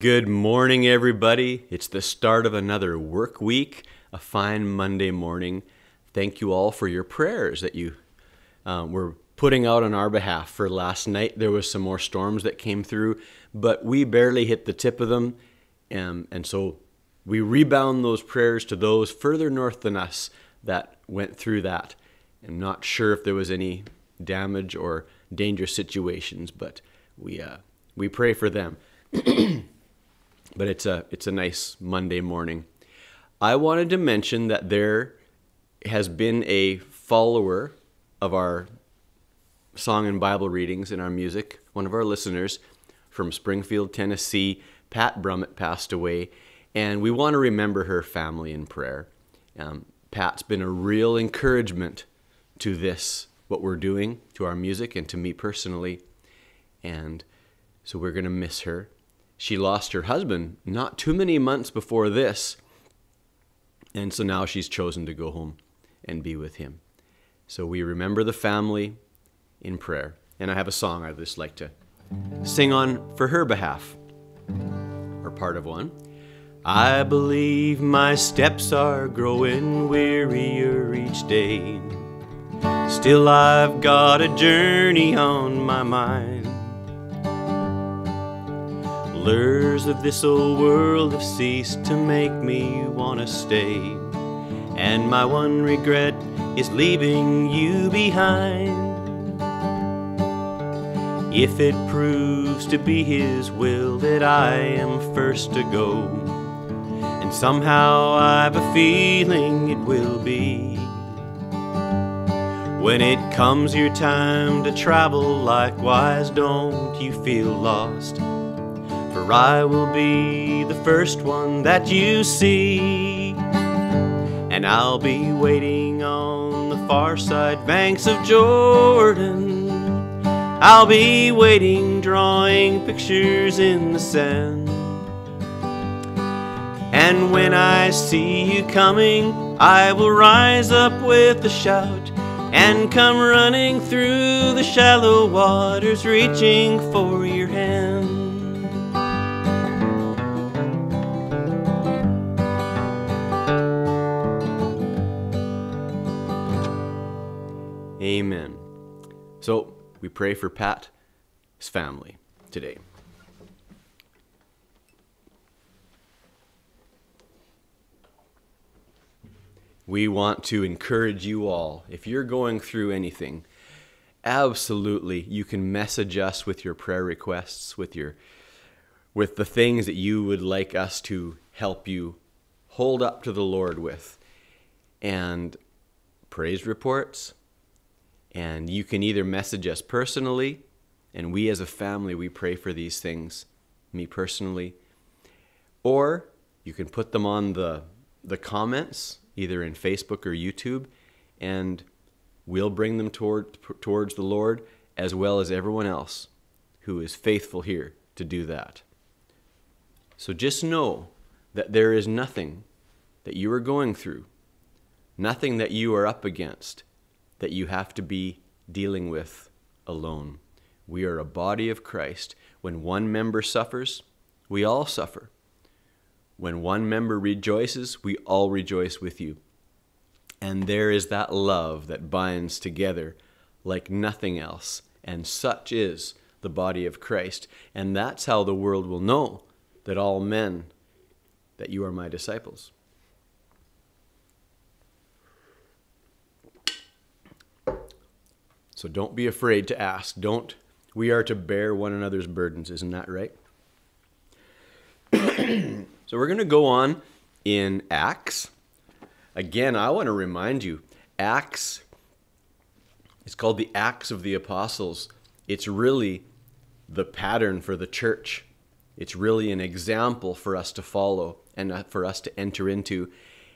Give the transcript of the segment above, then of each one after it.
Good morning, everybody. It's the start of another work week, a fine Monday morning. Thank you all for your prayers that you um, were putting out on our behalf. For last night, there was some more storms that came through, but we barely hit the tip of them, um, and so we rebound those prayers to those further north than us that went through that. I'm not sure if there was any damage or dangerous situations, but we uh, we pray for them. but it's a it's a nice Monday morning. I wanted to mention that there has been a follower of our song and Bible readings in our music, one of our listeners from Springfield, Tennessee, Pat Brummett passed away, and we want to remember her family in prayer. Um, Pat's been a real encouragement to this, what we're doing, to our music, and to me personally, and so we're going to miss her. She lost her husband not too many months before this. And so now she's chosen to go home and be with him. So we remember the family in prayer. And I have a song I'd just like to sing on for her behalf, or part of one. I believe my steps are growing wearier each day. Still, I've got a journey on my mind. Lures of this old world have ceased to make me wanna stay. And my one regret is leaving you behind. If it proves to be His will that I am first to go, and somehow I've a feeling it will be. When it comes your time to travel, likewise, don't you feel lost. For I will be the first one that you see. And I'll be waiting on the far side banks of Jordan. I'll be waiting, drawing pictures in the sand. And when I see you coming, I will rise up with a shout and come running through the shallow waters, reaching for your hand. We pray for Pat's family today. We want to encourage you all. If you're going through anything, absolutely you can message us with your prayer requests, with your with the things that you would like us to help you hold up to the Lord with. And praise reports, and you can either message us personally, and we as a family, we pray for these things, me personally, or you can put them on the, the comments, either in Facebook or YouTube, and we'll bring them toward, towards the Lord as well as everyone else who is faithful here to do that. So just know that there is nothing that you are going through, nothing that you are up against that you have to be dealing with alone. We are a body of Christ. When one member suffers, we all suffer. When one member rejoices, we all rejoice with you. And there is that love that binds together like nothing else. And such is the body of Christ. And that's how the world will know that all men, that you are my disciples. So don't be afraid to ask. Don't we are to bear one another's burdens, isn't that right? so we're going to go on in Acts. Again, I want to remind you, Acts it's called the Acts of the Apostles. It's really the pattern for the church. It's really an example for us to follow and uh, for us to enter into.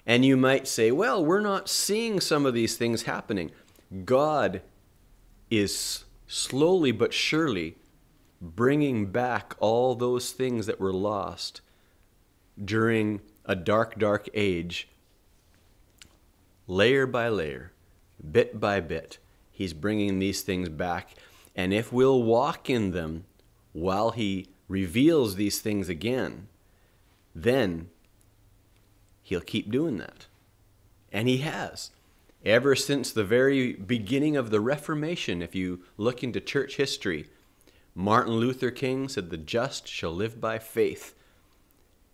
And you might say, well, we're not seeing some of these things happening. God is slowly but surely bringing back all those things that were lost during a dark, dark age, layer by layer, bit by bit. He's bringing these things back. And if we'll walk in them while He reveals these things again, then he'll keep doing that. And he has. Ever since the very beginning of the Reformation, if you look into church history, Martin Luther King said, The just shall live by faith.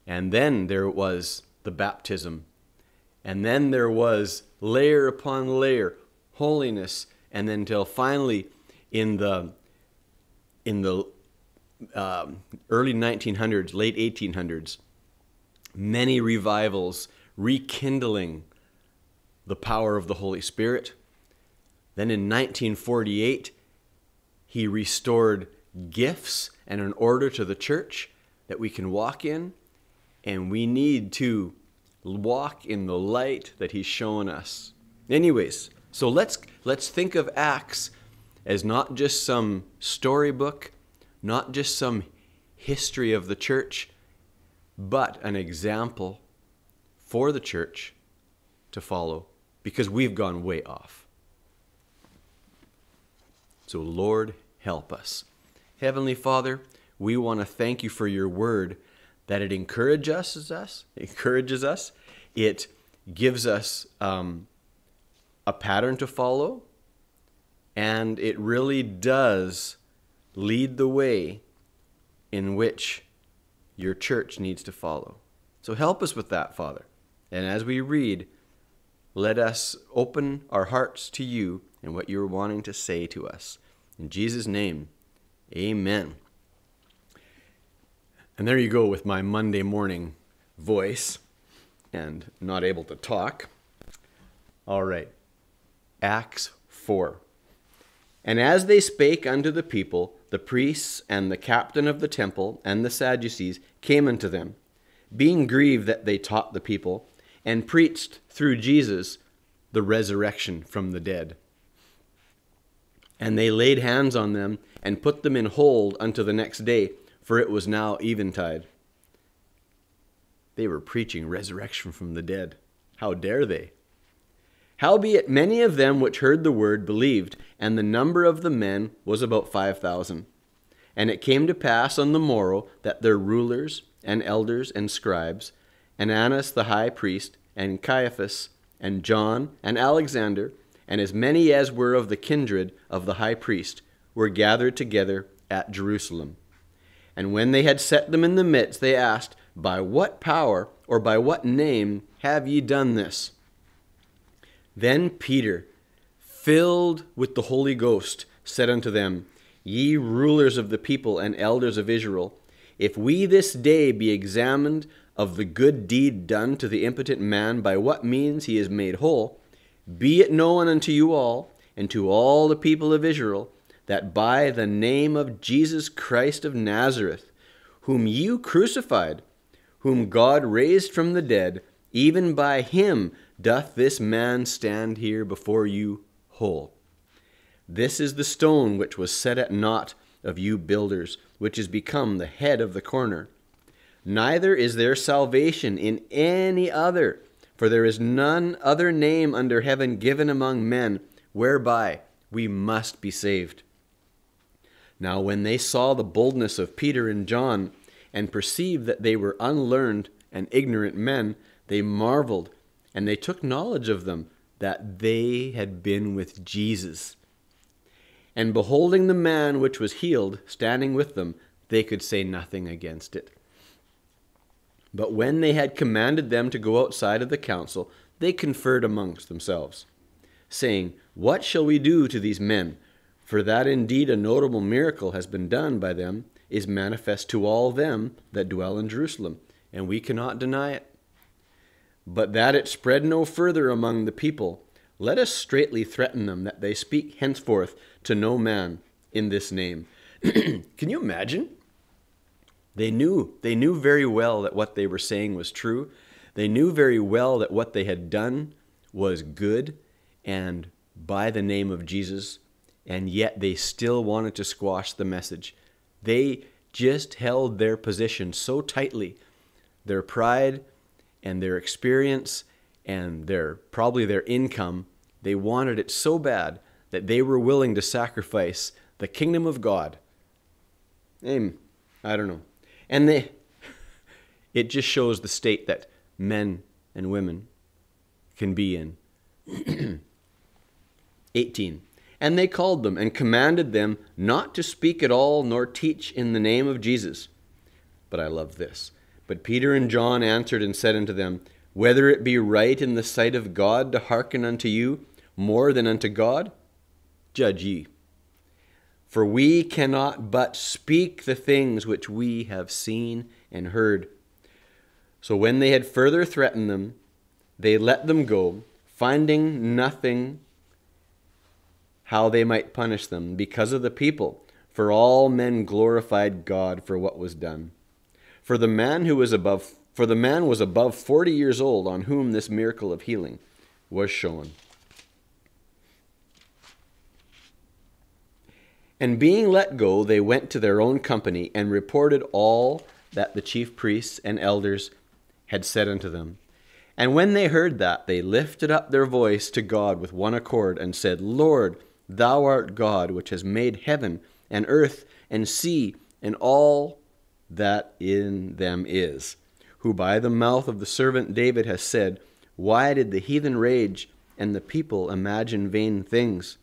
And then there was the baptism. And then there was layer upon layer, holiness. And then till finally in the in the um, early 1900s, late 1800s, many revivals rekindling the power of the Holy Spirit. Then in 1948, he restored gifts and an order to the church that we can walk in, and we need to walk in the light that he's shown us. Anyways, so let's let's think of Acts as not just some storybook, not just some history of the church, but an example for the church to follow because we've gone way off. So, Lord, help us. Heavenly Father, we want to thank you for your word that it encourages us, encourages us. It gives us um, a pattern to follow, and it really does lead the way in which your church needs to follow. So help us with that, Father. And as we read, let us open our hearts to you and what you're wanting to say to us. In Jesus' name, amen. And there you go with my Monday morning voice and not able to talk. All right. Acts 4. And as they spake unto the people, the priests and the captain of the temple and the Sadducees came unto them, being grieved that they taught the people, and preached through Jesus the resurrection from the dead. And they laid hands on them and put them in hold unto the next day, for it was now eventide. They were preaching resurrection from the dead. How dare they? Howbeit, many of them which heard the word believed, and the number of the men was about five thousand. And it came to pass on the morrow that their rulers and elders and scribes, and Annas the high priest, and Caiaphas, and John, and Alexander, and as many as were of the kindred of the high priest, were gathered together at Jerusalem. And when they had set them in the midst, they asked, By what power or by what name have ye done this? Then Peter, filled with the Holy Ghost, said unto them, Ye rulers of the people and elders of Israel, if we this day be examined of the good deed done to the impotent man by what means he is made whole, be it known unto you all, and to all the people of Israel, that by the name of Jesus Christ of Nazareth, whom you crucified, whom God raised from the dead, even by him doth this man stand here before you whole. This is the stone which was set at naught of you builders, which is become the head of the corner. Neither is there salvation in any other, for there is none other name under heaven given among men whereby we must be saved. Now, when they saw the boldness of Peter and John, and perceived that they were unlearned and ignorant men, they marveled and they took knowledge of them that they had been with Jesus. And beholding the man which was healed standing with them, they could say nothing against it. But when they had commanded them to go outside of the council, they conferred amongst themselves, saying, What shall we do to these men? For that indeed a notable miracle has been done by them is manifest to all them that dwell in Jerusalem, and we cannot deny it. But that it spread no further among the people, let us straitly threaten them that they speak henceforth to no man in this name. Can you imagine? They knew, they knew very well that what they were saying was true. They knew very well that what they had done was good and by the name of Jesus, and yet they still wanted to squash the message. They just held their position so tightly. Their pride and their experience and their probably their income, they wanted it so bad that they were willing to sacrifice the kingdom of God. I don't know. And they, it just shows the state that men and women can be in. 18. And they called them and commanded them not to speak at all nor teach in the name of Jesus. But I love this. But Peter and John answered and said unto them, Whether it be right in the sight of God to hearken unto you more than unto God, judge ye. For we cannot but speak the things which we have seen and heard. So when they had further threatened them, they let them go, finding nothing how they might punish them because of the people, for all men glorified God for what was done. For the man who was above for the man was above 40 years old on whom this miracle of healing was shown. And being let go, they went to their own company and reported all that the chief priests and elders had said unto them. And when they heard that, they lifted up their voice to God with one accord and said, Lord, thou art God, which has made heaven and earth and sea and all that in them is, who by the mouth of the servant David has said, Why did the heathen rage and the people imagine vain things?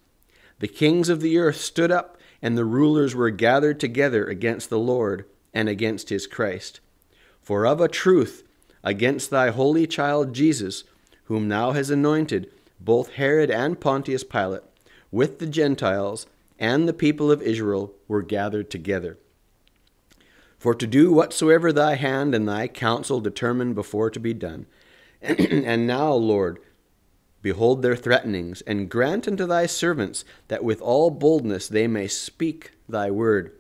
The kings of the earth stood up and the rulers were gathered together against the Lord and against his Christ. For of a truth, against thy holy child Jesus, whom thou hast anointed, both Herod and Pontius Pilate, with the Gentiles and the people of Israel, were gathered together. For to do whatsoever thy hand and thy counsel determined before to be done. and now, Lord, Behold their threatenings, and grant unto thy servants that with all boldness they may speak thy word,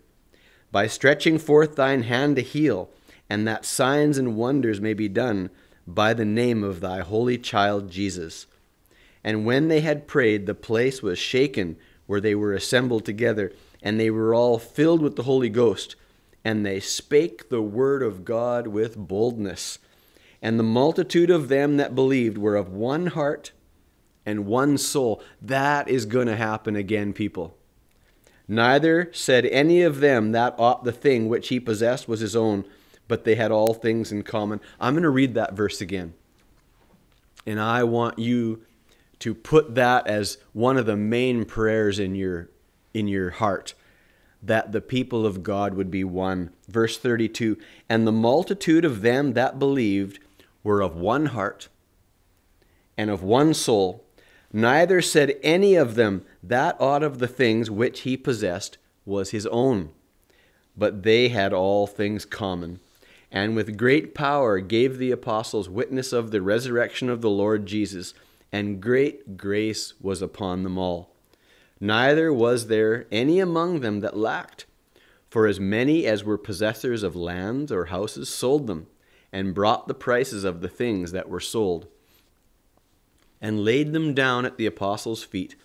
by stretching forth thine hand to heal, and that signs and wonders may be done by the name of thy holy child Jesus. And when they had prayed, the place was shaken where they were assembled together, and they were all filled with the Holy Ghost, and they spake the word of God with boldness. And the multitude of them that believed were of one heart and one soul. That is going to happen again, people. Neither said any of them that ought the thing which he possessed was his own, but they had all things in common. I'm going to read that verse again. And I want you to put that as one of the main prayers in your in your heart that the people of God would be one. Verse 32 And the multitude of them that believed were of one heart and of one soul. Neither said any of them that aught of the things which he possessed was his own, but they had all things common, and with great power gave the apostles witness of the resurrection of the Lord Jesus, and great grace was upon them all. Neither was there any among them that lacked, for as many as were possessors of lands or houses sold them, and brought the prices of the things that were sold and laid them down at the apostles' feet,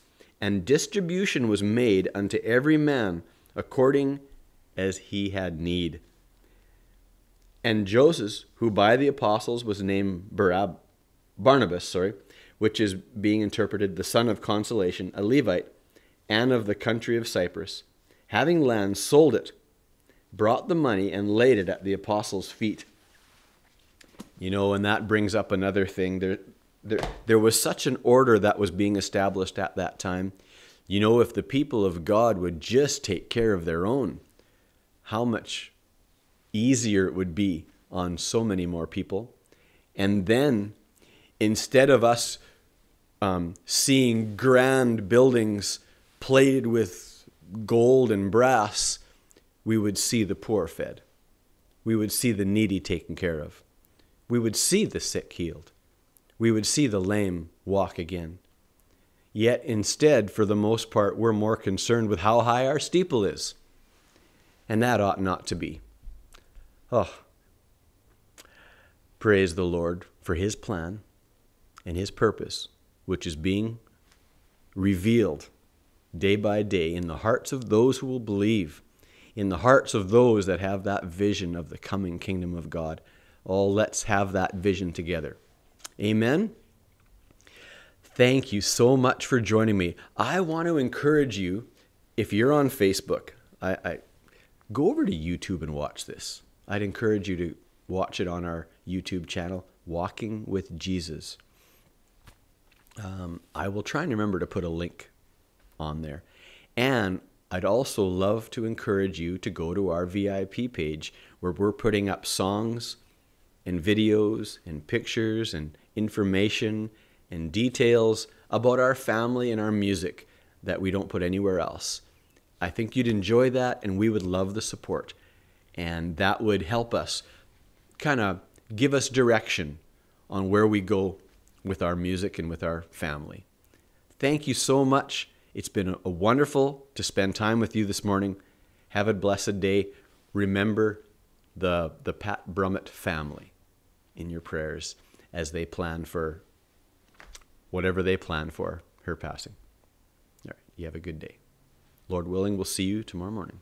and distribution was made unto every man according as he had need. And Joseph, who by the apostles was named Barab, Barnabas, sorry, which is being interpreted the son of consolation, a Levite, and of the country of Cyprus, having land, sold it, brought the money, and laid it at the apostles' feet. You know, and that brings up another thing. There, there, there was such an order that was being established at that time. You know, if the people of God would just take care of their own, how much easier it would be on so many more people. And then, instead of us um, seeing grand buildings plated with gold and brass, we would see the poor fed. We would see the needy taken care of. We would see the sick healed we would see the lame walk again. Yet instead, for the most part, we're more concerned with how high our steeple is. And that ought not to be. Oh, praise the Lord for his plan and his purpose, which is being revealed day by day in the hearts of those who will believe, in the hearts of those that have that vision of the coming kingdom of God. Oh, let's have that vision together. Amen. Thank you so much for joining me. I want to encourage you, if you're on Facebook, I, I go over to YouTube and watch this. I'd encourage you to watch it on our YouTube channel, Walking with Jesus. Um, I will try and remember to put a link on there. And I'd also love to encourage you to go to our VIP page where we're putting up songs and videos and pictures and information and details about our family and our music that we don't put anywhere else. I think you'd enjoy that and we would love the support. And that would help us kind of give us direction on where we go with our music and with our family. Thank you so much. It's been a wonderful to spend time with you this morning. Have a blessed day. Remember the the Pat Brummett family in your prayers as they plan for whatever they plan for her passing. All right, you have a good day. Lord willing, we'll see you tomorrow morning.